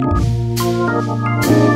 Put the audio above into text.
Música